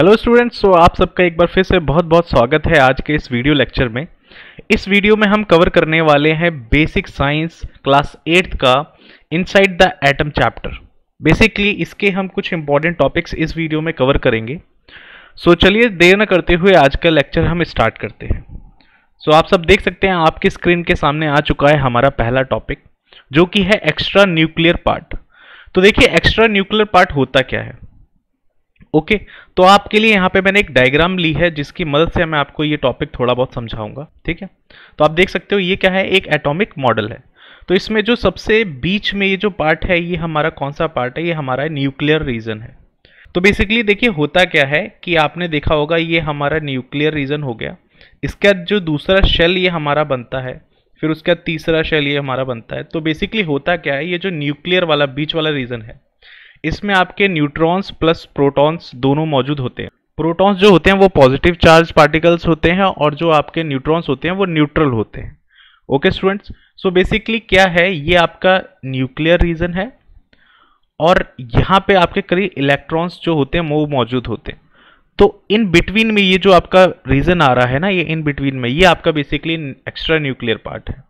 Hello students तो आप सबका एक बार फिर से बहुत बहुत स्वागत है आज के इस वीडियो लेक्चर में। इस वीडियो में हम कवर करने वाले हैं बेसिक साइंस क्लास एट्थ का inside the atom chapter basically इसके हम कुछ इंपॉर्टेंट टॉपिक्स इस वीडियो में कवर करेंगे। सो so, चलिए देर न करते हुए आज का लेक्चर हम स्टार्ट करते हैं। सो so, आप सब देख सकते हैं आपकी स्क्रीन के सामने आ चुका है हमारा पहला टॉपिक जो कि है एक्स्ट्रा न्यूक्लियर पार्ट तो देखिए एक्स्ट्रा न्यूक्लियर पार्ट होता क्या है? ओके तो आपके लिए यहाँ पे मैंने एक डायग्राम ली है, जिसकी मदद से मैं आपको ये टॉपिक थोड़ा बहुत समझाऊँगा, ठीक है? तो आप देख सकते हो, ये क्या है? एक एटॉमिक मॉडल है। तो इसमें जो सबसे बीच में ये जो पार्ट है, ये हमारा कौन सा पार्ट है? ये हमारा न्यूक्लियर रीजन है। तो बेसिकली देखिए, होता क्या है कि आपने देखा होगा, ये हमारा न्यूक्लियर रीजन हो गया। इसका जो दूसरा शेल ये हमारा बनता है, फिर उसका तीसरा शेल ये हमारा बनता है। तो बेसिकली होता क्या है? ये जो न्यूक्लियर वाला, बीच वाला रीजन है। इसमें आपके न्यूट्रॉन्स प्लस प्रोटॉन्स दोनों मौजूद होते हैं। प्रोटॉन्स जो होते हैं वो पॉजिटिव चार्ज पार्टिकल्स होते हैं और जो आपके न्यूट्रॉन्स होते हैं वो न्यूट्रल होते हैं। ओके स्टूडेंट्स सो बेसिकली क्या है? ये आपका न्यूक्लियर रीजन है और यहाँ पे आपके करीब इलेक्ट्रॉन्स जो होते हैं वो मौजूद होते हैं। तो इन बिटवीन में ये जो आपका रीजन आ रहा है ना, ये इन बिटवीन में, ये आपका बेसिकली एक्स्ट्रा न्यूक्लियर पार्ट है।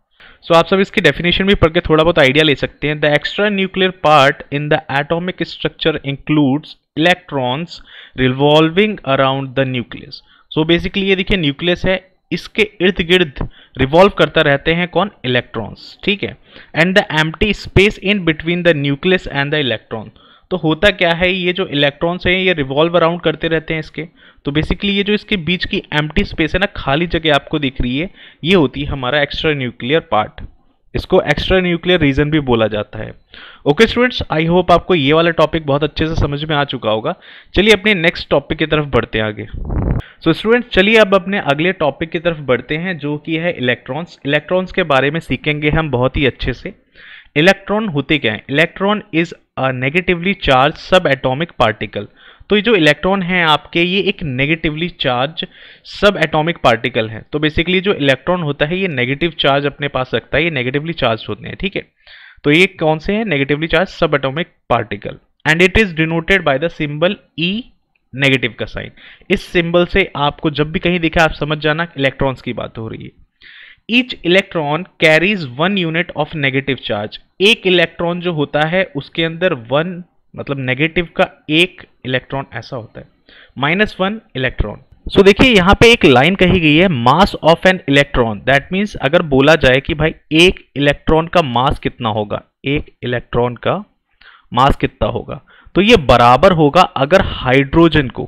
सो so, आप सब इसकी डेफिनेशन भी पढ़ के थोड़ा बहुत आइडिया ले सकते हैं. The extra nuclear part in the atomic structure includes electrons revolving around the nucleus so basically ये देखिए न्यूक्लियस है. इसके इर्द गिर्द रिवॉल्व करता रहते हैं कौन? इलेक्ट्रॉन्स ठीक है? And the empty space in between the nucleus and the electron तो होता क्या है, ये जो इलेक्ट्रॉन्स हैं, ये रिवॉल्व अराउंड करते रहते हैं इसके। तो बेसिकली ये जो इसके बीच की एम्प्टी स्पेस है ना, खाली जगह आपको दिख रही है, ये होती है हमारा एक्स्ट्रा न्यूक्लियर पार्ट इसको एक्स्ट्रा न्यूक्लियर रीजन भी बोला जाता है। ओके स्टूडेंट्स आई होप आपको ये वाला टॉपिक बहुत अच्छे से समझ में आ चुका होगा। चलिए अपने नेक्स्ट टॉपिक की तरफ़ बढ़ते हैं आगे। सो स्टूडेंट्स चलिए अब अपने अगले टॉपिक की तरफ़ बढ़ते हैं, जो कि है इलेक्ट्रॉन्स इलेक्ट्रॉन्स के बारे में सीखेंगे हम बहुत ही अच्छे से। इलेक्ट्रॉन होते क्या हैं? Electron is a negatively charge sub atomic particle तो ये जो इलेक्ट्रॉन है आपके, ये एक negatively charge sub atomic particle है। तो बेसिकली जो इलेक्ट्रॉन होता है, ये नेगेटिव चार्ज अपने पास रखता है, ये नेगेटिवली चार्ज होते हैं, ठीक है? तो ये कौन से हैं? Negatively charge sub atomic particle and it is denoted by the symbol e negative का साइन इस सिंबल से आपको जब भी कहीं दिखा, आप समझ जाना इलेक्ट्रॉन्स की बात हो रही है। Each electron carries one unit of negative charge एक इलेक्ट्रॉन जो होता है, उसके अंदर वन मतलब नेगेटिव का एक इलेक्ट्रॉन ऐसा होता है। माइनस वन इलेक्ट्रॉन सो देखिए, यहाँ पे एक लाइन कही गई है mass of an electron that means अगर बोला जाए कि भाई एक इलेक्ट्रॉन का मास कितना होगा, एक इलेक्ट्रॉन का मास कितना होगा तो ये बराबर होगा अगर हाइड्रोजन को।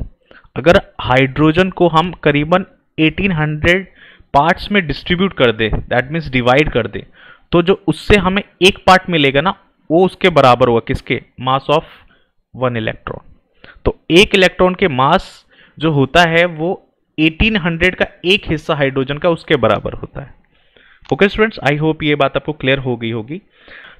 अगर हाइड्रोजन को हम करीबन 1800 पार्ट्स में डिस्ट्रीब्यूट कर दे दैट मीन्स डिवाइड कर दे तो जो उससे हमें एक पार्ट मिलेगा ना वो उसके बराबर होगा किसके? मास ऑफ़ वन इलेक्ट्रॉन तो एक इलेक्ट्रॉन के मास जो होता है वो 1800 का एक हिस्सा हाइड्रोजन का उसके बराबर होता है। ओके स्टूडेंट्स आई होप ये बात आपको क्लियर हो गई होगी।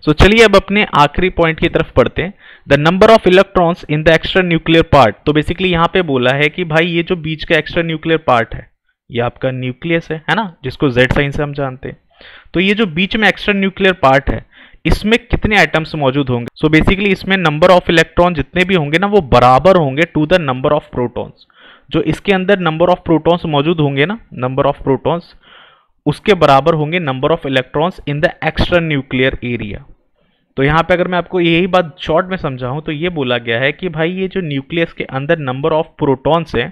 सो so, चलिए अब अपने आखिरी पॉइंट की तरफ़ पढ़ते हैं। The number of electrons in the extra nuclear part तो बेसिकली यहाँ पे बोला है कि भाई ये जो बीच का एक्स्ट्रा न्यूक्लियर पार्ट है ये आपका न्यूक्लियस है है ना, जिसको जेड साइन से हम जानते हैं। तो ये जो बीच में एक्स्ट्रा न्यूक्लियर पार्ट है, इसमें कितने आइटम्स मौजूद होंगे? सो so बेसिकली इसमें नंबर ऑफ़ इलेक्ट्रॉन जितने भी होंगे ना, वो बराबर होंगे to the number of protons जो इसके अंदर नंबर ऑफ़ प्रोटॉन्स मौजूद होंगे ना नंबर ऑफ़ प्रोटॉन्स उसके बराबर होंगे number of electrons in the extra nuclear area तो यहाँ पे अगर मैं आपको यही बात शॉर्ट में समझाऊं तो ये बोला गया है कि भाई ये जो न्यूक्लियस के अंदर नंबर ऑफ़ प्रोटॉन्स हैं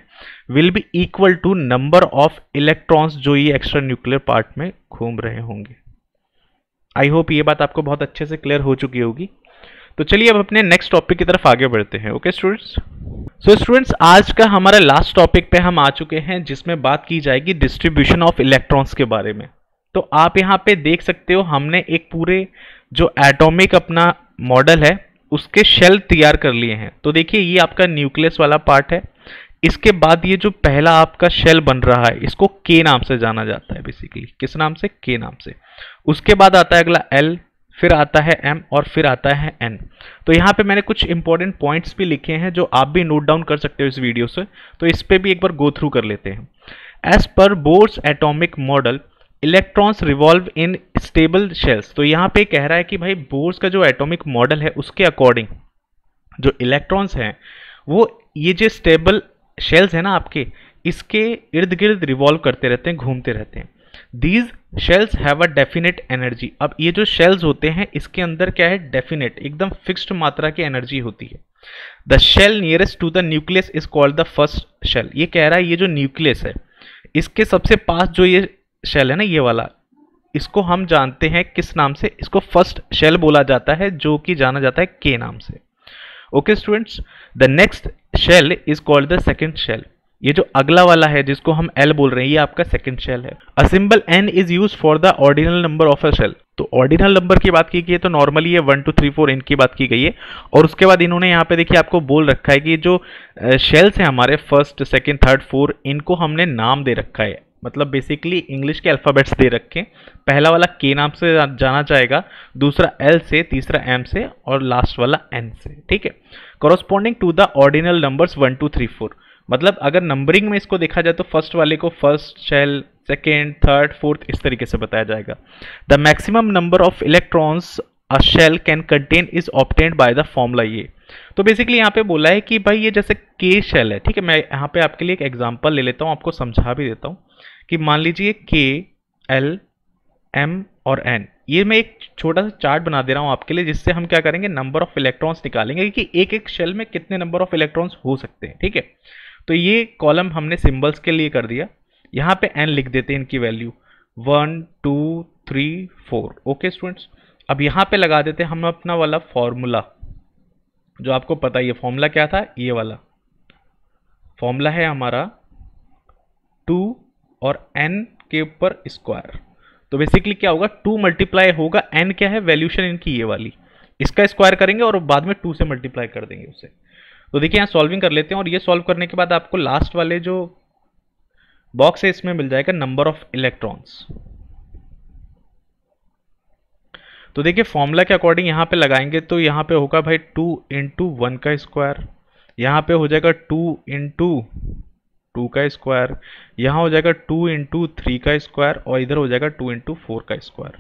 will be equal to number of electrons जो ये एक्स्ट्रा न्यूक्लियर पार्ट में घूम रहे होंगे। आई होप ये बात आपको बहुत अच्छे से क्लियर हो चुकी होगी। तो चलिए अब अपने नेक्स्ट टॉपिक की तरफ़ आगे बढ़ते हैं ओके स्टूडेंट्स सो स्टूडेंट्स आज का हमारा लास्ट टॉपिक पे हम आ चुके हैं, जिसमें बात की जाएगी डिस्ट्रीब्यूशन ऑफ़ इलेक्ट्रॉन्स के बारे में। तो आप यहाँ पे देख सकते हो, हमने एक पूरे जो एटॉमिक अपना मॉडल है, उसके शेल तैयार कर लिए हैं। तो देखिए, ये आपका न्यूक्लियस वाला पार्ट है। इसके बाद ये जो पहला आपका शेल बन रहा है, इसको के नाम से जाना जाता है बेसिकली किस नाम से? के नाम से। उसके बाद आता है अगला एल फिर आता है एम और फिर आता है एन तो यहाँ पे मैंने कुछ इंपॉर्टेंट पॉइंट्स भी लिखे हैं, जो आप भी नोट डाउन कर सकते हो इस वीडियो से। तो इस पर भी एक बार गो थ्रू कर लेते हैं। As per Bohr's atomic model electrons revolve in stable shells तो यहाँ पे कह रहा है कि भाई बोर्स का जो एटॉमिक मॉडल है, उसके अकॉर्डिंग जो इलेक्ट्रॉन्स हैं, वो ये जो स्टेबल शेल्स हैं ना आपके, इसके इर्द गिर्द रिवॉल्व करते रहते हैं, घूमते रहते हैं। These shells have a definite energy अब ये जो शेल्स होते हैं, इसके अंदर क्या है? डेफिनेट एकदम फिक्स्ड मात्रा की एनर्जी होती है। The shell nearest to the nucleus is called the first shell ये कह रहा है ये जो न्यूक्लियस है, इसके सबसे पास जो ये शेल है ना ये वाला, इसको हम जानते हैं किस नाम से? इसको फ़र्स्ट शेल बोला जाता है, जो कि जाना जाता है के नाम से। Okay students the next shell is called the second shell ये जो अगला वाला है, जिसको हम एल बोल रहे हैं, ये आपका सेकंड शेल है। A symbol n is use for the ordinal number of a shell तो ऑर्डिनल नंबर की बात की गई है तो नॉर्मली ये वन टू थ्री फोर इनकी बात की गई है। और उसके बाद इन्होंने यहाँ पे देखिए, आपको बोल रखा है कि जो शेल्स हैं हमारे फ़र्स्ट सेकेंड थर्ड फोर इनको हमने नाम दे रखा है। मतलब बेसिकली इंग्लिश के अल्फ़ाबेट्स दे रखे पहला वाला के नाम से जाना जाएगा, दूसरा एल से, तीसरा एम से और लास्ट वाला एन से, ठीक है? Corresponding to the ordinal numbers one two three four मतलब अगर नंबरिंग में इसको देखा जाए तो फ़र्स्ट वाले को first shell second third fourth इस तरीके से बताया जाएगा। The maximum number of electrons a shell can contain is obtained by the formula ये तो बेसिकली यहाँ पे बोला है कि भाई ये जैसे के शेल है, ठीक है? मैं यहाँ पे आपके लिए एक एग्जांपल ले लेता हूँ, आपको समझा भी देता हूँ। कि मान लीजिए के एल एम और एन ये मैं एक छोटा सा चार्ट बना दे रहा हूँ आपके लिए, जिससे हम क्या करेंगे? नंबर ऑफ़ इलेक्ट्रॉन्स निकालेंगे, कि एक एक शेल में कितने नंबर ऑफ़ इलेक्ट्रॉन्स हो सकते हैं, ठीक है? तो ये कॉलम हमने सिंबल्स के लिए कर दिया। यहाँ पे एन लिख देते हैं इनकी value one two three four okay students अब यहाँ पे लगा देते हैं हम अपना वाला फॉर्मूला जो आपको पता है, ये फॉर्मूला क्या था? ये वाला। फॉर्मूला है हमारा और एन के ऊपर स्क्वायर तो बेसिकली क्या होगा? टू मल्टीप्लाई होगा. एन क्या है? वैल्यूशन इनकी ये वाली. इसका स्क्वायर करेंगे और बाद में टू से मल्टीप्लाई कर देंगे उसे. तो देखिए, यहाँ सॉल्विंग कर लेते हैं और ये सॉल्व करने के बाद आपको लास्ट वाले जो बॉक्स है, इसमें मिल जाएगा नंबर ऑफ़ इलेक्ट्रॉन्स तो देखिए फॉर्मूला के अकॉर्डिंग यहाँ पे लगाएँगे तो यहाँ पे होगा भाई टू इंटू वन का स्क्वायर यहाँ पे हो जाएगा टू इंटू टू का स्क्वायर, यहाँ हो जाएगा टू इंटू थ्री का स्क्वायर और इधर हो जाएगा टू इंटू फोर का स्क्वायर।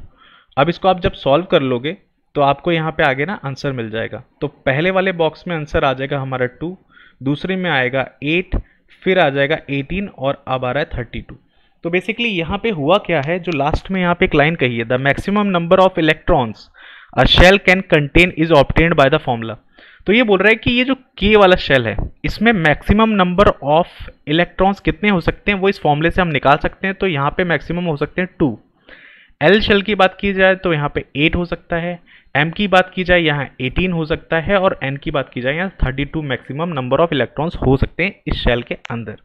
अब इसको आप जब सॉल्व कर लोगे तो आपको यहाँ पे आगे ना आंसर मिल जाएगा। तो पहले वाले बॉक्स में आंसर आ जाएगा हमारा टू, दूसरे में आएगा एट, फिर आ जाएगा एटीन और अब आ रहा है थर्टी टू। तो बेसिकली यहाँ पे हुआ क्या है, जो लास्ट में यहाँ पे एक लाइन कही है the maximum number of electrons a shell can contain is obtained by the formula तो ये बोल रहा है कि ये जो के वाला शेल है, इसमें मैक्सिमम नंबर ऑफ़ इलेक्ट्रॉन्स कितने हो सकते हैं, वो इस फॉर्मूले से हम निकाल सकते हैं तो यहाँ पे मैक्सिमम हो सकते हैं टू एल शेल की बात की जाए तो यहाँ पे एट हो सकता है एम की बात की जाए यहाँ 18 हो सकता है और एन की बात की जाए यहाँ 32 मैक्सिमम नंबर ऑफ़ इलेक्ट्रॉन्स हो सकते हैं इस शेल के अंदर.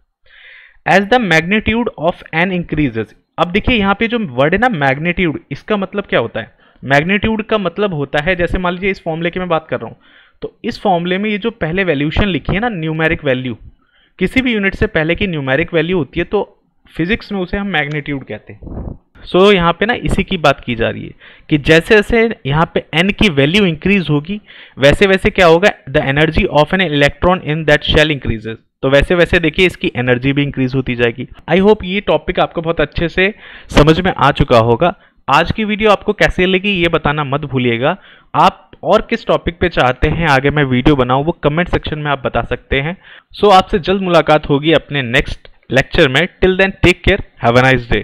As the magnitude of n increases अब देखिए यहाँ पे जो वर्ड है ना मैग्नीट्यूड इसका मतलब क्या होता है? मैग्नीट्यूड का मतलब होता है, जैसे मान लीजिए इस फॉर्मूले की मैं बात कर रहा हूँ तो इस फॉर्मूले में ये जो पहले वैल्यूशन लिखी है ना न्यूमेरिक वैल्यू किसी भी यूनिट से पहले की न्यूमेरिक वैल्यू होती है तो फिजिक्स में उसे हम मैग्नीट्यूड कहते हैं। सो so, यहाँ पे ना इसी की बात की जा रही है कि जैसे जैसे यहाँ पे n की वैल्यू इंक्रीज होगी वैसे वैसे क्या होगा the energy of an electron in that shell increases तो वैसे वैसे देखिए इसकी एनर्जी भी इंक्रीज होती जाएगी। आई होप ये टॉपिक आपको बहुत अच्छे से समझ में आ चुका होगा। आज की वीडियो आपको कैसे लगी ये बताना मत भूलिएगा। आप और किस टॉपिक पे चाहते हैं आगे मैं वीडियो बनाऊँ वो कमेंट सेक्शन में आप बता सकते हैं। सो so, आपसे जल्द मुलाकात होगी अपने नेक्स्ट लेक्चर में। Till then take care have a nice day